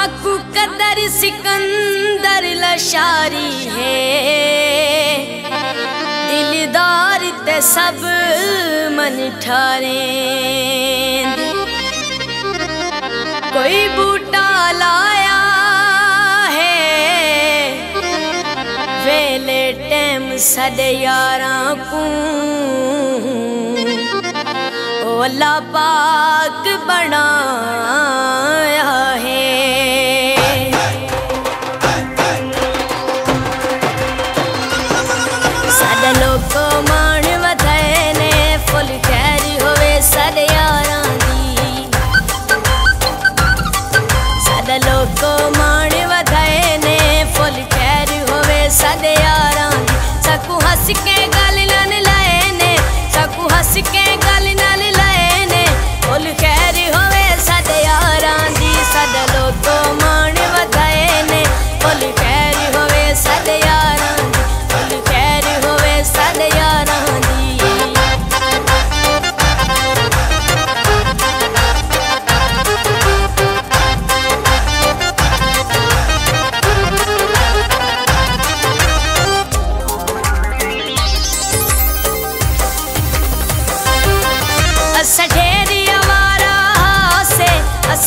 आकु कदर सिकंदर लशारी है। दिलदार ते सब मन ठारे। कोई बूटा लाया है। वेले टैम सडे यारां को। ओला पाक बनाया है chicken.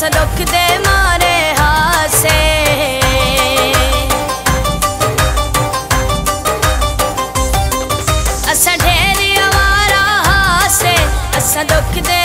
ਹਾਸ ਦੁੱਖ ਦੇ ਮਾਰੇ ਹਾਸੇ ਅਸਾਂ ਢੇਰ ਆਵਾਰਾ ਹਾਸੇ ਅਸਾਂ ਦੁੱਖ ਦੇ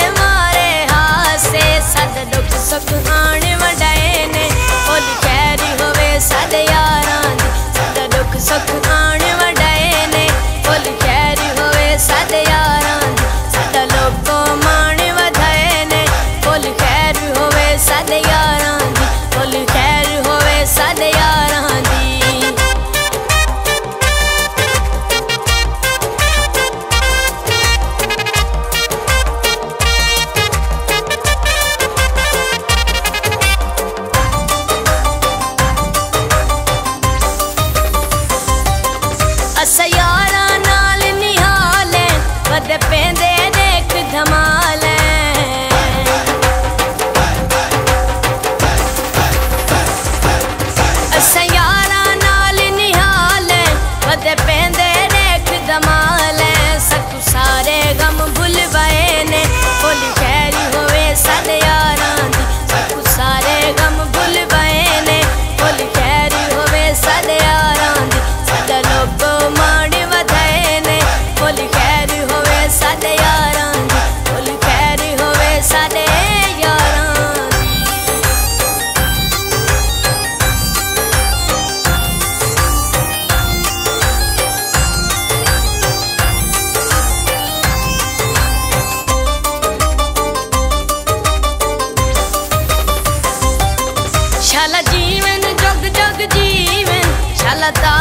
depende 알았다